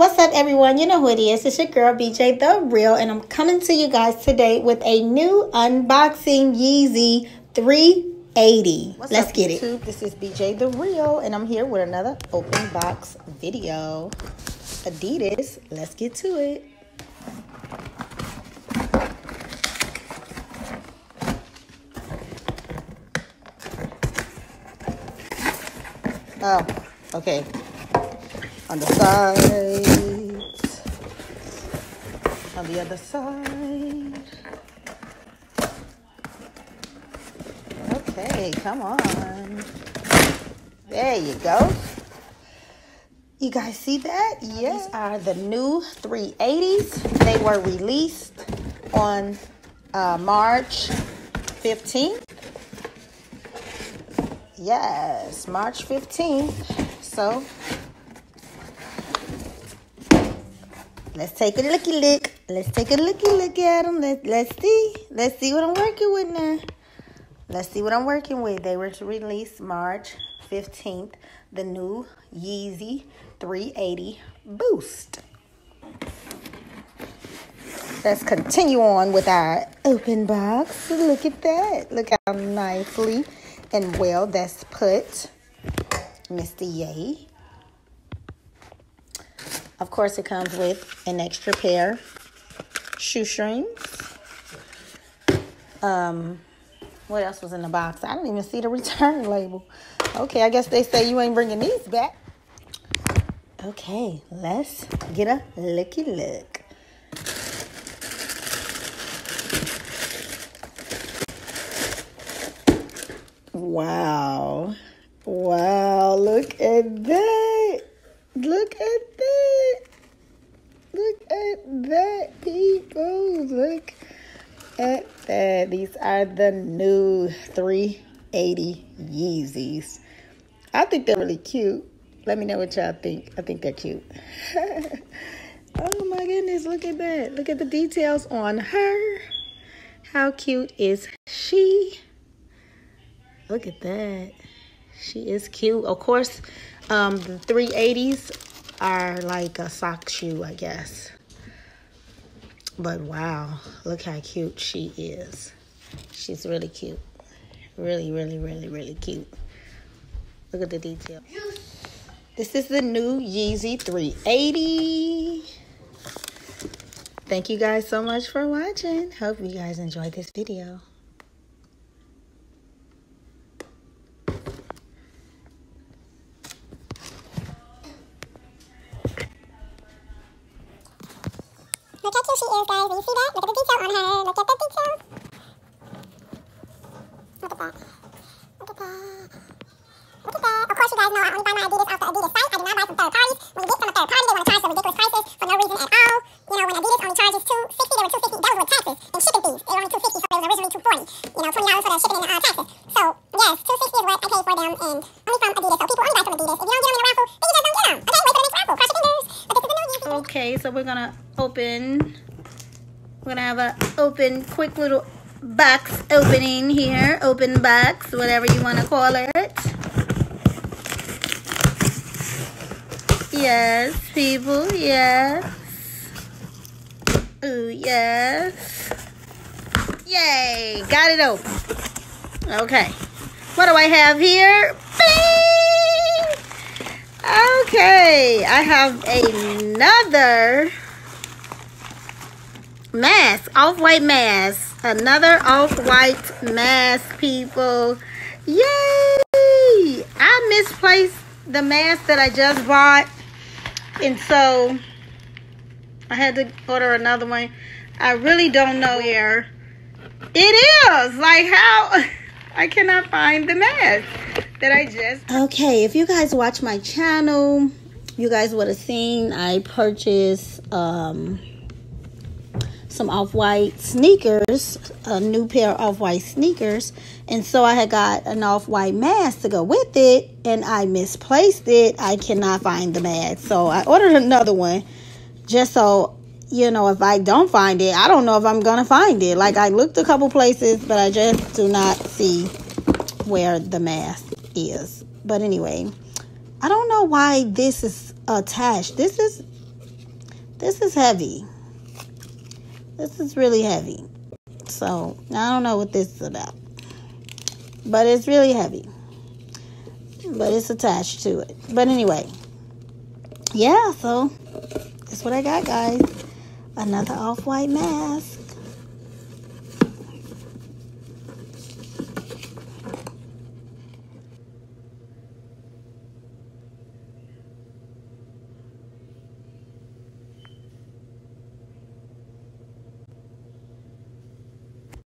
What's up, everyone? You know who it is. It's your girl, BJ The Real, and I'm coming to you guys today with a new unboxing Yeezy 380. What's Let's up, get YouTube? it. This is BJ The Real, and I'm here with another open box video. Adidas, let's get to it. Oh, okay. On the side. On the other side. Okay, come on. There you go. You guys see that? Yeah. These are the new 380s. They were released on uh, March 15th. Yes, March 15th. So let's take a looky look. Let's take a looky look at them. Let, let's see. Let's see what I'm working with now. Let's see what I'm working with. They were released March 15th. The new Yeezy 380 Boost. Let's continue on with our open box. Look at that. Look how nicely and well that's put. Mr. Yay. Of course, it comes with an extra pair shoestrings. Um, what else was in the box? I didn't even see the return label. Okay, I guess they say you ain't bringing these back. Okay, let's get a looky look. Wow. Wow, look at that. Look at that, people. Look at that. These are the new 380 Yeezys. I think they're really cute. Let me know what y'all think. I think they're cute. oh my goodness, look at that. Look at the details on her. How cute is she? Look at that. She is cute. Of course, um, the 380s are like a sock shoe, I guess. But wow, look how cute she is. She's really cute. Really, really, really, really cute. Look at the detail. This is the new Yeezy 380. Thank you guys so much for watching. Hope you guys enjoyed this video. Look she is, guys. You see that? Look at the detail on her. Look at the detail. Look at that. Look at that. Look at that. Of course, you guys know I only buy my Adidas off the Adidas site. I do not buy from third parties. Okay, so we're gonna open. We're gonna have a open, quick little box opening here. Open box, whatever you want to call it. Yes, people. Yes. Ooh, yes. Yay! Got it open. Okay. What do I have here? Bing! Okay, I have another mask, off-white mask. Another off-white mask, people. Yay! I misplaced the mask that I just bought. And so I had to order another one. I really don't know where it is. Like how I cannot find the mask that I just Okay, if you guys watch my channel, you guys would have seen I purchased um some off-white sneakers, a new pair of off-white sneakers, and so I had got an off-white mask to go with it, and I misplaced it. I cannot find the mask, so I ordered another one, just so you know, if I don't find it, I don't know if I'm gonna find it. Like I looked a couple places, but I just do not see where the mask is. But anyway, I don't know why this is attached. This is This is heavy. This is really heavy. So, I don't know what this is about. But it's really heavy. But it's attached to it. But anyway. Yeah, so that's what I got, guys. Another off-white mask.